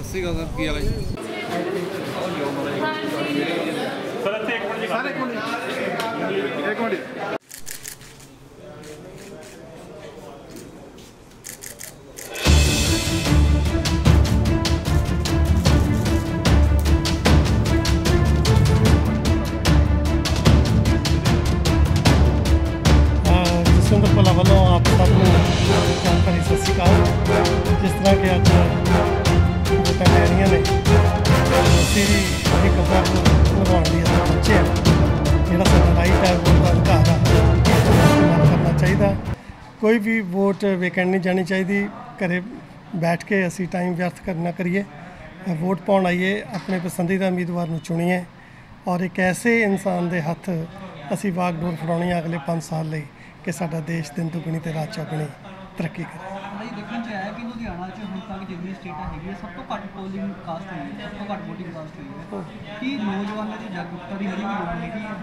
ਅਕਾਲ sir ਕੀ ਹਾਲ ਹੈ sir ਇੱਥੇ ਇੱਕ ਮਿੰਟ ਜੀ ਸਾਰੇ ਇੱਕ ਮਿੰਟ ਇੱਕ ਮਿੰਟ ਅਸੀਂ ਵੀ ਇੱਕ ਫਰਮ ਨਿਭਾਉਣ ਲਈ ਅਸੀਂ ਪਹੁੰਚੇ ਹਾਂ ਜਿਹੜਾ ਸਾਡਾ ਰਾਈਟ ਹੈ ਵੋਟ ਦਾ ਅਧਿਕਾਰ ਆ ਇਸਤੇਮਾਲ ਕਰਨਾ ਚਾਹੀਦਾ ਕੋਈ ਵੀ ਵੋਟ ਵੇਕੈਂਟ ਨਹੀਂ ਜਾਣੀ ਚਾਹੀਦੀ ਘਰੇ ਬੈਠ ਕੇ ਅਸੀਂ ਟਾਈਮ ਵਿਅਰਥ ਕਰਨਾ ਕਰੀਏ ਵੋਟ ਪਾਉਣ ਆਈਏ ਆਪਣੇ ਪਸੰਦੀਦਾ ਉਮੀਦਵਾਰ ਨੂੰ ਚੁਣੀਏ ਔਰ ਇੱਕ ਐਸੇ ਇਨਸਾਨ ਦੇ ਹੱਥ ਅਸੀਂ ਵਾਗਡੋਰ ਫੜਾਉਣੀ ਹੈ ਅਗਲੇ 5 ਸਾਲ ਲਈ ਕਿ ਸਾਡਾ ਦੇਸ਼ ਦਿਨ ਦੁਗਣੀ ਤੇ ਰਾਤ ਚੌਗਣੀ ਤਰੱਕੀ ਕਰੇ ਭਾਈ ਆਇਆ ਕਿ ਲੁਧਿਆਣਾ ਚ ਹੁਣ ਤੱਕ ਜਿੰਨੀ ਸਟੇਟਾਂ ਹੈਗੀਆਂ ਸਭ ਤੋਂ ਘੱਟ ਪੋਲਿੰਗ ਕਾਸਟ ਹੋਈ ਹੈ ਸਭ ਤੋਂ ਘੱਟ ਵੋਟਿੰਗ ਕਾਸਟ ਹੋਈ ਹੈ। ਕੀ ਨੌਜਵਾਨਾਂ ਦੀ ਜਾਗਰੂਕਤਾ ਦੀ ਹਜੇ ਵੀ ਲੋੜ ਹੈਗੀ ਹੈ?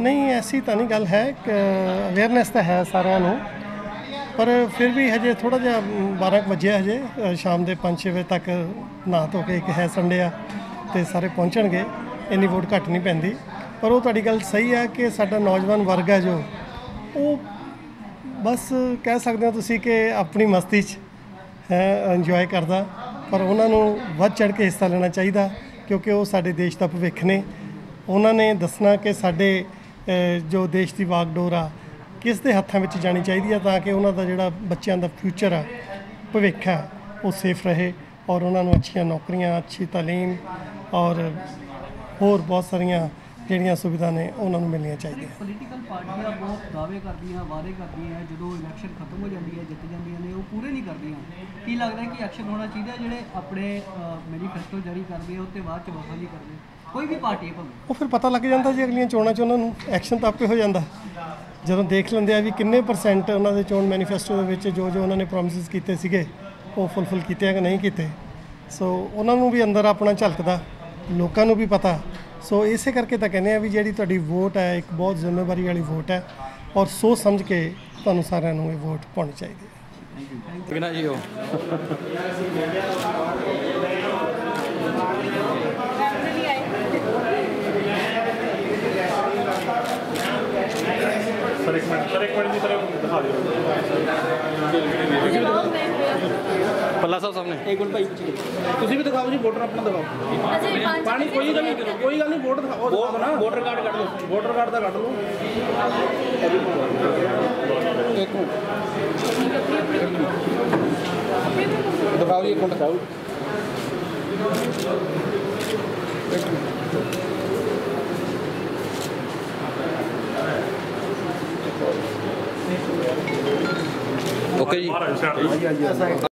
ਨਹੀਂ ਐਸੀ ਤਾਂ ਨਹੀਂ ਗੱਲ ਹੈ ਕਿ ਅਵੇਅਰਨੈਸ ਤਾਂ ਹੈ ਸਾਰਿਆਂ ਨੂੰ। ਪਰ ਫਿਰ ਵੀ ਹਜੇ ਥੋੜਾ ਜਿਹਾ ਮ, 12 ਕੁ ਵਜੇ ਹਜੇ ਸ਼ਾਮ ਦੇ 5-6 ਵਜੇ ਤੱਕ ਨਾ ਧੋ ਕੇ ਇੱਕ ਹੈ ਸੰਡੇ ਆ ਤੇ ਸਾਰੇ ਪਹੁੰਚਣਗੇ। ਇੰਨੀ ਵੋਟ ਘੱਟ ਨਹੀਂ ਪੈਂਦੀ। ਪਰ ਉਹ ਤੁਹਾਡੀ ਗੱਲ ਸਹੀ ਆ ਕਿ ਸਾਡਾ ਨੌਜਵਾਨ ਵਰਗ ਹੈ ਜੋ ਉਹ ਬਸ ਕਹਿ ਸਕਦੇ ਹੋ ਤੁਸੀਂ ਕਿ ਆਪਣੀ ਮਸਤੀ 'ਚ, ਹੈ ਇੰਜੋਏ ਕਰਦਾ। ਪਰ ਉਹਨਾਂ ਨੂੰ ਵੱਧ ਚੜ ਕੇ ਹਿੱਸਾ ਲੈਣਾ ਚਾਹੀਦਾ, ਕਿਉਂਕਿ ਉਹ ਸਾਡੇ ਦੇਸ਼ ਦਾ ਭਵਿੱਖ ਨੇ। ਉਹਨਾਂ ਨੇ ਦੱਸਣਾ ਕਿ ਸਾਡੇ ਜੋ ਦੇਸ਼ ਦੀ ਵਾਗਡੋਰ ਆ, ਕਿਸ ਦੇ ਹੱਥਾਂ ਵਿੱਚ ਜਾਣੀ ਚਾਹੀਦੀ ਆ ਤਾਂ ਕਿ ਉਹਨਾਂ ਦਾ ਜਿਹੜਾ ਬੱਚਿਆਂ ਦਾ ਫਿਊਚਰ ਆ, ਭਵਿੱਖ ਆ, ਉਹ ਸੇਫ ਰਹੇ ਔਰ ਉਹਨਾਂ ਨੂੰ ਅੱਛੀਆਂ ਨੌਕਰੀਆਂ, ਅੱਛੀ ਤਾਲੀਮ ਔਰ ਹੋਰ ਬਹੁਤ ਸਾਰੀਆਂ ਜਿਹੜੀਆਂ ਸੁਵਿਧਾ ਨੇ ਉਹਨਾਂ ਨੂੰ ਮਿਲਣੀਆਂ ਚਾਹੀਦੀਆਂ ਪੋਲੀਟੀਕਲ ਪਾਰਟੀਆਂ ਬਹੁਤ ਦਾਅਵੇ ਕਰਦੀਆਂ ਵਾਅਦੇ ਕਰਦੀਆਂ ਜਦੋਂ ਇਲੈਕਸ਼ਨ ਖਤਮ ਹੋ ਜਾਂਦੀ ਹੈ ਜਿੱਤ ਜਾਂਦੀਆਂ ਨੇ ਉਹ ਪੂਰੇ ਨਹੀਂ ਕਰਦੀਆਂ। ਕੀ ਲੱਗਦਾ ਕਿ ਐਕਸ਼ਨ ਹੋਣਾ ਚਾਹੀਦਾ ਜਿਹੜੇ ਆਪਣੇ ਮੈਨੀਫੈਸਟੋ ਜਾਰੀ ਕਰਦੇ ਆ ਉਹ ਤੇ ਬਾਅਦ ਚ ਵਫਾ ਨਹੀਂ ਕਰਦੇ? ਕੋਈ ਵੀ ਪਾਰਟੀ ਹੈ ਭਾਵੇਂ। ਉਹ ਫਿਰ ਪਤਾ ਲੱਗ ਜਾਂਦਾ ਜੀ ਅਗਲੀਆਂ ਚੋਣਾਂ 'ਚ ਉਹਨਾਂ ਨੂੰ ਐਕਸ਼ਨ ਤਾਂ ਆਪੇ ਹੋ ਜਾਂਦਾ। ਜਦੋਂ ਦੇਖ ਲੈਂਦੇ ਆ ਵੀ ਕਿੰਨੇ ਪਰਸੈਂਟ ਉਹਨਾਂ ਦੇ ਚੋਣ ਮੈਨੀਫੈਸਟੋ ਦੇ ਵਿੱਚ ਜੋ ਜੋ ਉਹਨਾਂ ਨੇ ਪ੍ਰੋਮਿਸਸ ਕੀਤੇ ਸੀਗੇ ਉਹ ਫੁੱਲਫਿਲ ਕੀਤੇ ਆ ਕਿ ਨਹੀਂ ਕੀਤੇ। ਸੋ ਉਹਨਾਂ ਨੂੰ ਵੀ ਅੰਦਰ ਆਪਣਾ ਝਲਕਦਾ ਲੋਕਾਂ ਨੂੰ ਵੀ ਪਤਾ। ਸੋ ਇਸੇ ਕਰਕੇ ਤਾਂ ਕਹਿੰਦੇ ਆ ਵੀ ਜਿਹੜੀ ਤੁਹਾਡੀ ਵੋਟ ਹੈ ਇੱਕ ਬਹੁਤ ਜ਼ਿੰਮੇਵਾਰੀ ਵਾਲੀ ਵੋਟ ਹੈ ਔਰ ਸੋਚ ਸਮਝ ਕੇ ਤੁਹਾਨੂੰ ਸਾਰਿਆਂ ਨੂੰ ਇਹ ਵੋਟ ਪਾਉਣੀ ਚਾਹੀਦੀ ਹੈ। ਕਿਹਨਾਂ ਜੀ ਉਹ। ਸਰ ਇੱਕ ਮਿੰਟ ਸਰ ਇੱਕ ਮਿੰਟ ਜੀ ਸਰ ਦਿਖਾ ਦਿਓ। ਪੱਲਾ ਸਾਹਿਬ ਸਾਹਮਣੇ। ਇੱਕ ਮਿੰਟ ਭਾਈ ਤੁਸੀਂ ਵੀ ਦਿਖਾਓ ਜੀ ਵੋਟਰ ਆਪਣਾ ਦਿਖਾਓ। ਪਾਣੀ ਕੋਈ ਗੱਲ ਨਹੀਂ ਕੋਈ ਗੱਲ ਨਹੀਂ ਵੋਟ ਦਿਖਾਓ ਦਿਖਾਓ ਨਾ। ਵੋਟਰ ਕਾਰਡ ਕੱਢ ਲਓ। ਵੋਟਰ ਕਾਰਡ ਦਾ ਕੱਢ ਲਓ। ਇੱਕ ਮਿੰਟ। ਦਿਖਾਓ ਜੀ ਇੱਕ ਮਿੰਟ। ਦਿਖਾਓ ਓਕੇ ਜੀ ਮਹਾਰਾਜ ਸਾਹਿਬ